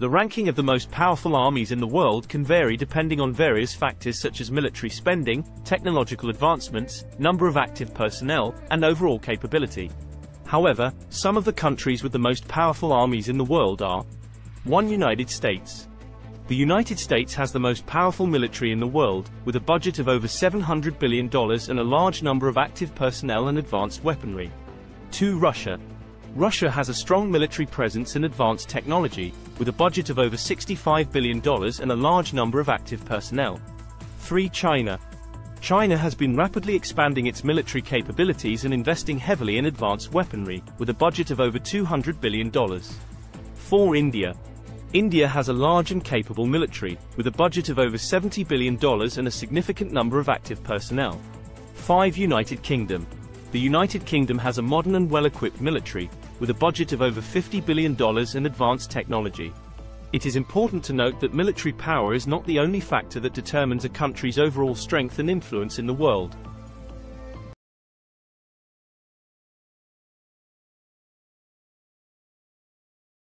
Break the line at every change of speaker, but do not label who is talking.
The ranking of the most powerful armies in the world can vary depending on various factors such as military spending, technological advancements, number of active personnel, and overall capability. However, some of the countries with the most powerful armies in the world are 1. United States. The United States has the most powerful military in the world, with a budget of over $700 billion and a large number of active personnel and advanced weaponry. 2. Russia. Russia has a strong military presence and advanced technology, with a budget of over $65 billion and a large number of active personnel. 3. China. China has been rapidly expanding its military capabilities and investing heavily in advanced weaponry, with a budget of over $200 billion. 4. India. India has a large and capable military, with a budget of over $70 billion and a significant number of active personnel. 5. United Kingdom. The United Kingdom has a modern and well-equipped military, with a budget of over $50 billion and advanced technology. It is important to note that military power is not the only factor that determines a country's overall strength and influence in the world.